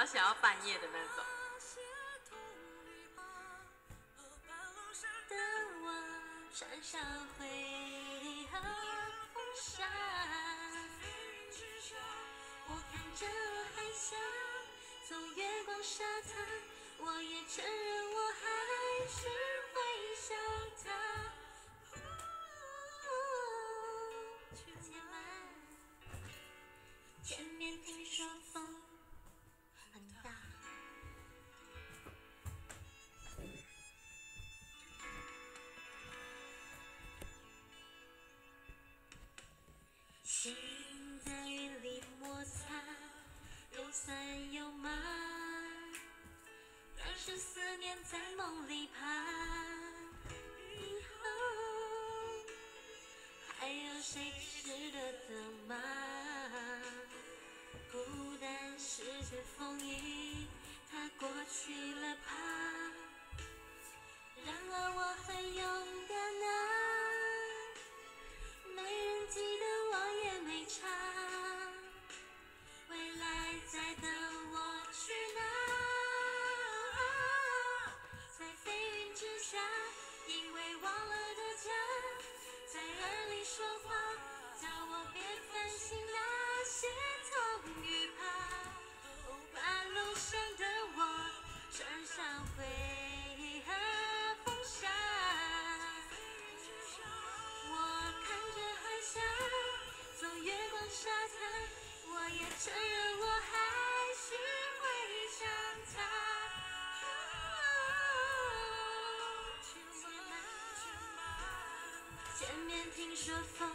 要想要半夜的那种。的我穿上回忆和风沙，我看着海峡，走月光沙滩，心在雨里摩擦，有酸有麻，但是思念在梦里爬。以后还有谁值得等吗？孤单是阵风雨，它过去了承认我还是会想他。前面听说风